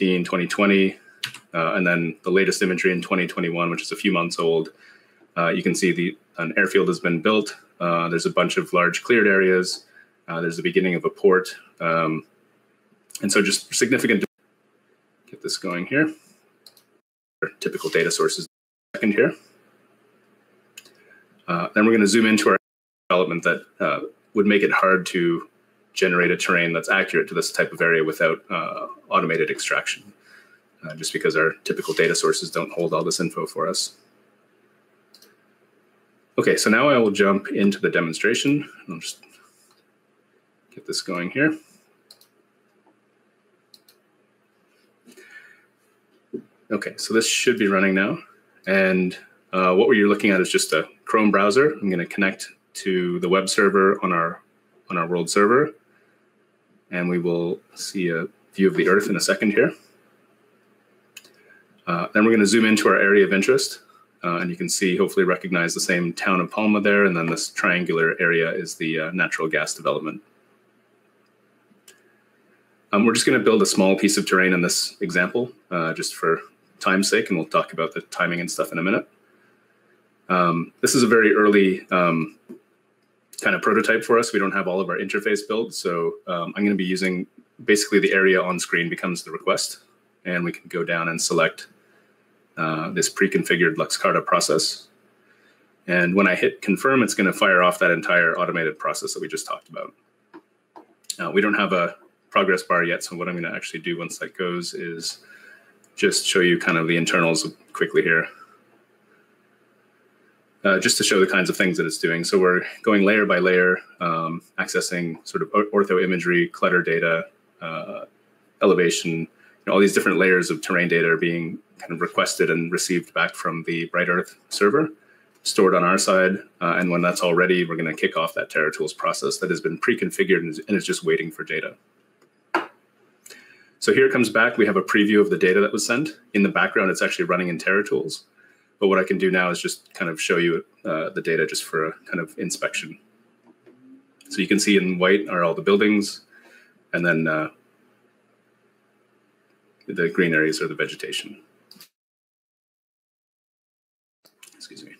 2019, 2020, uh, and then the latest imagery in 2021, which is a few months old. Uh, you can see the an airfield has been built. Uh, there's a bunch of large cleared areas. Uh, there's the beginning of a port, um, and so just significant. Get this going here. Typical data sources. Second here. Uh, then we're going to zoom into our development that uh, would make it hard to generate a terrain that's accurate to this type of area without uh, automated extraction, uh, just because our typical data sources don't hold all this info for us. Okay, so now I will jump into the demonstration. I'll just get this going here. Okay, so this should be running now. And uh, what you're looking at is just a Chrome browser. I'm going to connect to the web server on our on our world server and we will see a view of the Earth in a second here. Uh, then we're going to zoom into our area of interest, uh, and you can see, hopefully recognize the same town of Palma there, and then this triangular area is the uh, natural gas development. Um, we're just going to build a small piece of terrain in this example, uh, just for time's sake, and we'll talk about the timing and stuff in a minute. Um, this is a very early um, kind of prototype for us. We don't have all of our interface built. So um, I'm going to be using basically the area on screen becomes the request. And we can go down and select uh, this pre-configured LuxCarta process. And when I hit confirm, it's going to fire off that entire automated process that we just talked about. Uh, we don't have a progress bar yet. So what I'm going to actually do once that goes is just show you kind of the internals quickly here uh, just to show the kinds of things that it's doing. So we're going layer by layer, um, accessing sort of ortho imagery, clutter data, uh, elevation, you know, all these different layers of terrain data are being kind of requested and received back from the Bright Earth server, stored on our side. Uh, and when that's all ready, we're going to kick off that TerraTools process that has been pre-configured and, and is just waiting for data. So here it comes back. We have a preview of the data that was sent. In the background, it's actually running in Terra TerraTools. But what I can do now is just kind of show you uh, the data just for a kind of inspection. So you can see in white are all the buildings, and then uh, the green areas are the vegetation. Excuse me.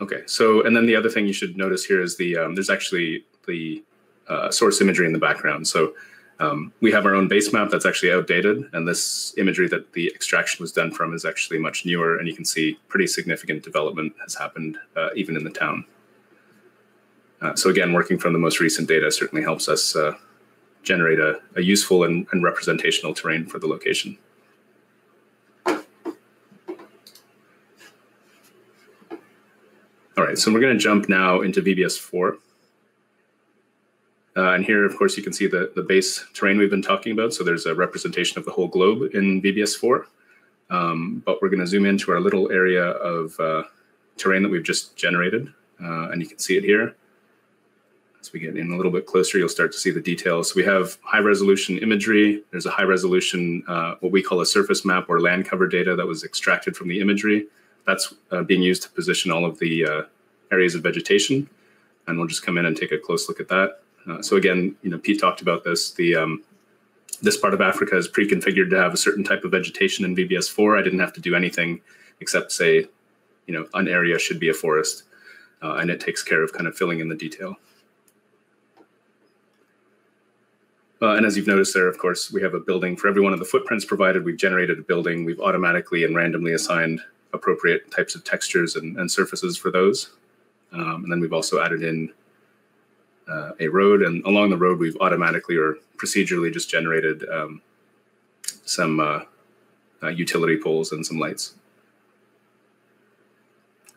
Okay, so and then the other thing you should notice here is the um, there's actually the uh, source imagery in the background. So um, we have our own base map that's actually outdated, and this imagery that the extraction was done from is actually much newer, and you can see pretty significant development has happened uh, even in the town. Uh, so again, working from the most recent data certainly helps us uh, generate a, a useful and, and, representational terrain for the location. All right, so we're going to jump now into VBS 4. Uh, and here, of course, you can see the, the base terrain we've been talking about. So there's a representation of the whole globe in VBS4. Um, but we're going to zoom into our little area of uh, terrain that we've just generated. Uh, and you can see it here. As we get in a little bit closer, you'll start to see the details. We have high resolution imagery. There's a high resolution, uh, what we call a surface map or land cover data that was extracted from the imagery. That's uh, being used to position all of the uh, areas of vegetation. And we'll just come in and take a close look at that. Uh, so again, you know, Pete talked about this. The um, this part of Africa is pre-configured to have a certain type of vegetation in VBS4. I didn't have to do anything except say, you know, an area should be a forest, uh, and it takes care of kind of filling in the detail. Uh, and as you've noticed there, of course, we have a building for every one of the footprints provided. We've generated a building. We've automatically and randomly assigned appropriate types of textures and, and surfaces for those. Um, and then we've also added in uh, a road, and along the road, we've automatically or procedurally just generated um, some uh, uh, utility poles and some lights.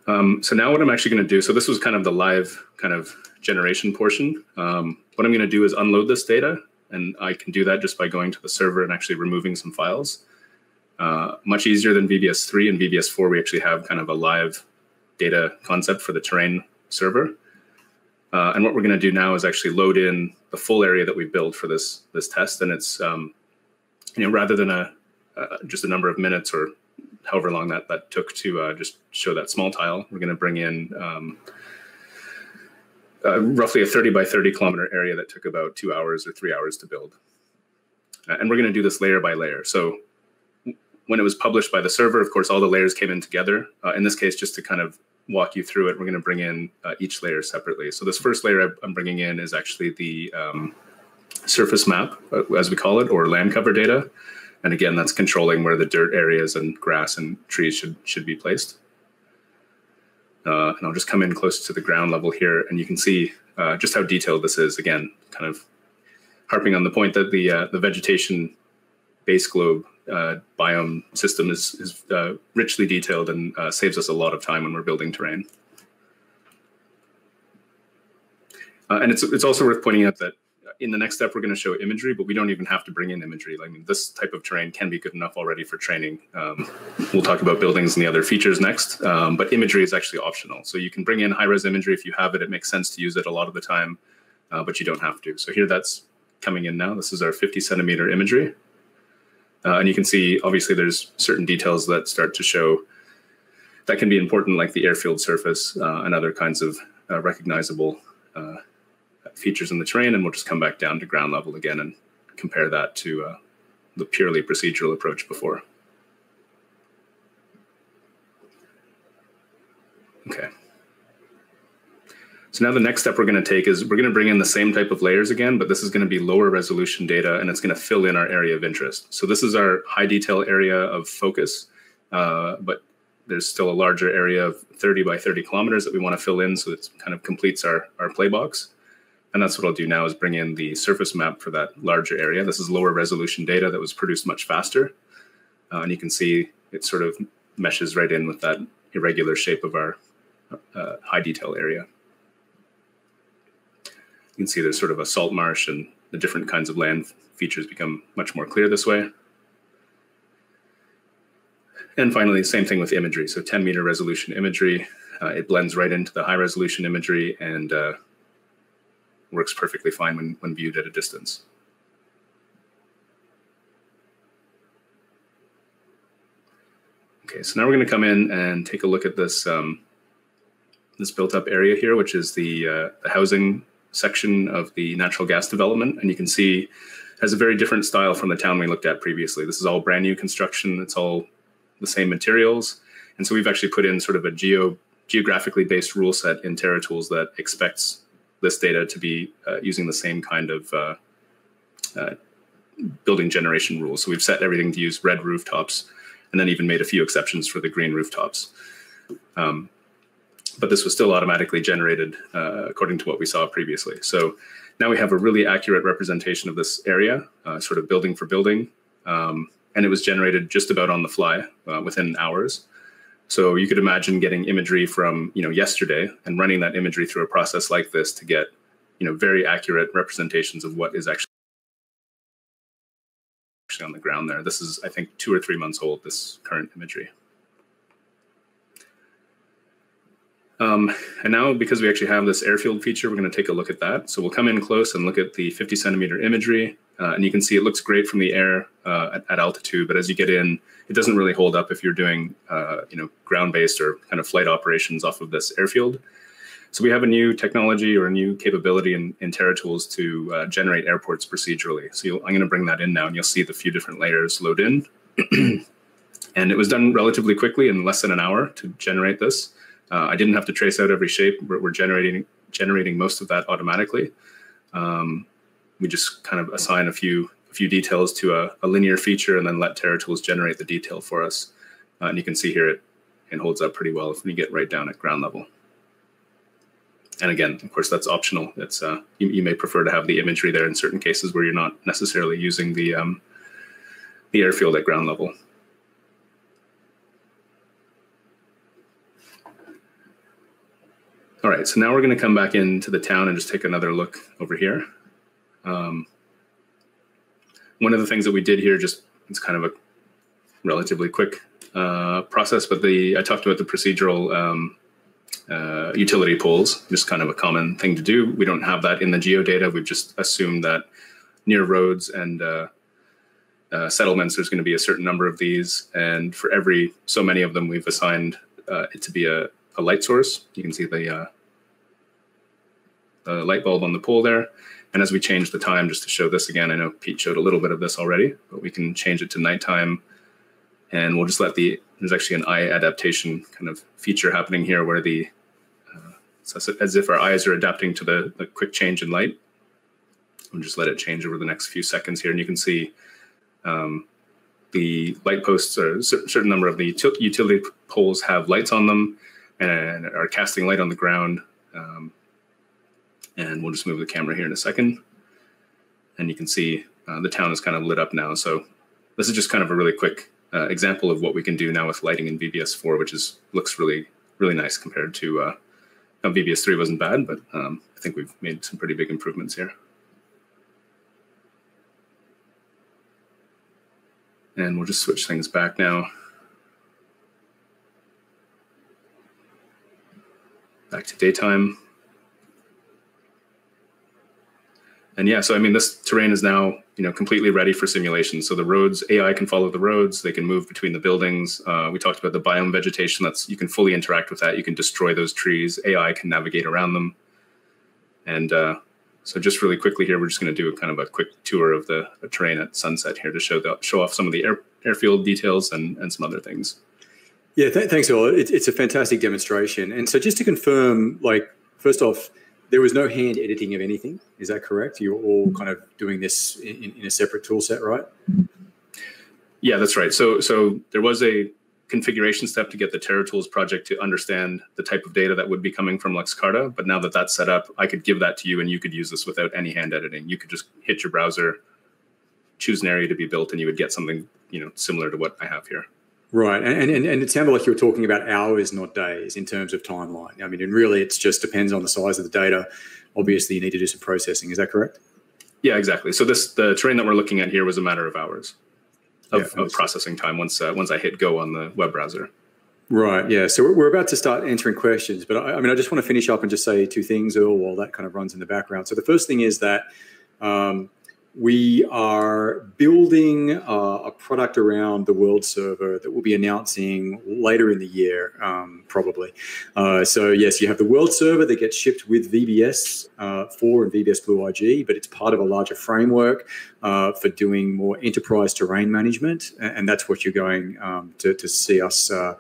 Um, so now what I'm actually going to do, so this was kind of the live kind of generation portion. Um, what I'm going to do is unload this data, and I can do that just by going to the server and actually removing some files. Uh, much easier than VBS3 and VBS4, we actually have kind of a live data concept for the terrain server. Uh, and what we're going to do now is actually load in the full area that we built for this this test, and it's um, you know rather than a uh, just a number of minutes or however long that that took to uh, just show that small tile, we're going to bring in um, uh, roughly a 30 by 30 kilometer area that took about two hours or three hours to build. Uh, and we're going to do this layer by layer. So when it was published by the server, of course, all the layers came in together. Uh, in this case, just to kind of walk you through it, we're going to bring in uh, each layer separately. So this first layer I'm bringing in is actually the um, surface map, uh, as we call it, or land cover data. And again, that's controlling where the dirt areas and grass and trees should should be placed. Uh, and I'll just come in close to the ground level here, and you can see uh, just how detailed this is. Again, kind of harping on the point that the uh, the vegetation base globe uh, biome system is is uh, richly detailed and uh, saves us a lot of time when we're building terrain. and it's it's also worth pointing out that in the next step, we're going to show imagery, but we don't even have to bring in imagery. I mean, this type of terrain can be good enough already for training. Um, we'll talk about buildings and the other features next, um, but imagery is actually optional. So you can bring in high-res imagery if you have it. It makes sense to use it a lot of the time, uh, but you don't have to. So here that's coming in now. This is our 50 centimeter imagery. Uh, and you can see, obviously, there's certain details that start to show that can be important, like the airfield surface uh, and other kinds of uh, recognizable uh, features in the terrain, and we'll just come back down to ground level again and compare that to uh, the purely procedural approach before. Okay. So now the next step we're going to take is we're going to bring in the same type of layers again, but this is going to be lower resolution data and it's going to fill in our area of interest. So this is our high detail area of focus, uh, but there's still a larger area of 30 by 30 kilometers that we want to fill in so it kind of completes our, our play box. And that's what I'll do now is bring in the surface map for that larger area. This is lower resolution data that was produced much faster. Uh, and you can see it sort of meshes right in with that irregular shape of our uh, high detail area. You can see there's sort of a salt marsh and the different kinds of land features become much more clear this way. And finally, same thing with imagery. So 10 meter resolution imagery, uh, it blends right into the high resolution imagery and uh, works perfectly fine when, when viewed at a distance. Okay, so now we're going to come in and take a look at this um, this built up area here, which is the, uh, the housing section of the natural gas development. And you can see has a very different style from the town we looked at previously. This is all brand new construction. It's all the same materials. And so we've actually put in sort of a geo geographically based rule set in TerraTools that expects this data to be uh, using the same kind of uh, uh, building generation rules. So we've set everything to use red rooftops and then even made a few exceptions for the green rooftops. Um, but this was still automatically generated uh, according to what we saw previously. So now we have a really accurate representation of this area, uh, sort of building for building. Um, and it was generated just about on the fly uh, within hours. So you could imagine getting imagery from you know yesterday and running that imagery through a process like this to get you know very accurate representations of what is actually on the ground there. This is I think two or three months old. This current imagery. Um, and now, because we actually have this airfield feature, we're going to take a look at that. So we'll come in close and look at the 50 centimeter imagery. Uh, and you can see it looks great from the air uh, at, at, altitude, but as you get in, it doesn't really hold up if you're doing, uh, you know, ground-based or kind of flight operations off of this airfield. So we have a new technology or a new capability in, in TerraTools to uh, generate airports procedurally. So I'm going to bring that in now, and you'll see the few different layers load in. and it was done relatively quickly in less than an hour to generate this. Uh, I didn't have to trace out every shape. We're, we're generating generating most of that automatically. Um, we just kind of assign a few a few details to a, a linear feature and then let TerraTools generate the detail for us. Uh, and you can see here it, it holds up pretty well if we get right down at ground level. And again, of course, that's optional. It's uh, you, you, may prefer to have the imagery there in certain cases where you're not necessarily using the um, the airfield at ground level. All right, so now we're going to come back into the town and just take another look over here. Um, one of the things that we did here, just it's kind of a relatively quick uh, process, but the I talked about the procedural um, uh, utility poles, just kind of a common thing to do. We don't have that in the geodata. We've just assumed that near roads and uh, uh settlements, there's going to be a certain number of these, and for every so many of them, we've assigned uh, it to be a a light source. You can see the uh, the light bulb on the pole there. And as we change the time, just to show this again, I know Pete showed a little bit of this already, but we can change it to nighttime. And we'll just let the, there's actually an eye adaptation kind of feature happening here where the, uh, so as if our eyes are adapting to the, the quick change in light. We'll just let it change over the next few seconds here. And you can see um, the light posts, or a certain number of the utility poles have lights on them and are casting light on the ground. Um, and we'll just move the camera here in a second. And you can see uh, the town is kind of lit up now. So this is just kind of a really quick uh, example of what we can do now with lighting in VBS4, which is looks really, really nice compared to uh, VBS3 wasn't bad, but um, I think we've made some pretty big improvements here. And we'll just switch things back now. Back to daytime. And yeah, so I mean, this terrain is now you know completely ready for simulation. So the roads, AI can follow the roads. They can move between the buildings. Uh, we talked about the biome vegetation. That's you can fully interact with that. You can destroy those trees. AI can navigate around them. And uh, so just really quickly here, we're just going to do a kind of a quick tour of the, terrain at sunset here to show the, show off some of the air, airfield details and, and some other things. Yeah, th- thanks, all. It, it's a fantastic demonstration. And so just to confirm, like, first off, there was no hand editing of anything. Is that correct? You're all kind of doing this in, in a separate tool set, right? Yeah, that's right. So, so there was a configuration step to get the TerraTools project to understand the type of data that would be coming from LuxCarta. But now that that's set up, I could give that to you and you could use this without any hand editing. You could just hit your browser, choose an area to be built, and you would get something you know similar to what I have here. Right, and, and and it sounded like you were talking about hours, not days, in terms of timeline. I mean, and really, it just depends on the size of the data. Obviously, you need to do some processing. Is that correct? Yeah, exactly. So this the terrain that we're looking at here was a matter of hours of, yeah, of processing time once uh, once I hit go on the web browser. Right. Yeah. So we're about to start answering questions, but I, I mean, I just want to finish up and just say two things, Earl, while that kind of runs in the background. So the first thing is that um, we are building uh, a product around the world server that we'll be announcing later in the year, um, probably. Uh, so, yes, you have the world server that gets shipped with VBS uh, 4 and VBS Blue IG, but it's part of a larger framework uh, for doing more enterprise terrain management. And that's what you're going um, to, to, see us uh,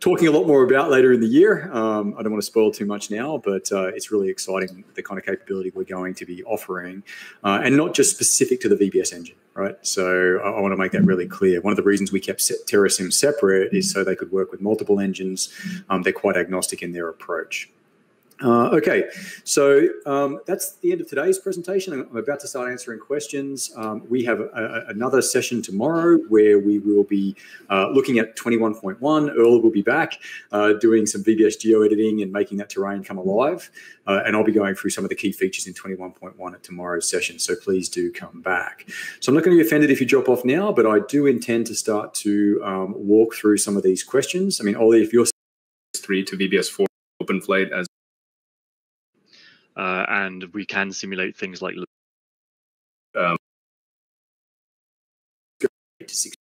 talking a lot more about later in the year. Um, I don't want to spoil too much now, but uh, it's really exciting the kind of capability we're going to be offering, uh, and not just specific to the VBS engine, right? So I, I want to make that really clear. One of the reasons we kept TerraSim separate is so they could work with multiple engines. Um, they're quite agnostic in their approach. Uh, okay, so um, that's the end of today's presentation. I'm about to start answering questions. Um, we have a, a, another session tomorrow where we will be uh, looking at 21.1. Earl will be back uh, doing some VBS geo editing and making that terrain come alive. Uh, and I'll be going through some of the key features in 21.1 at tomorrow's session. So please do come back. So I'm not going to be offended if you drop off now, but I do intend to start to um, walk through some of these questions. I mean, Ollie, if you're three to VBS four open flight as uh, and we can simulate things like um, to six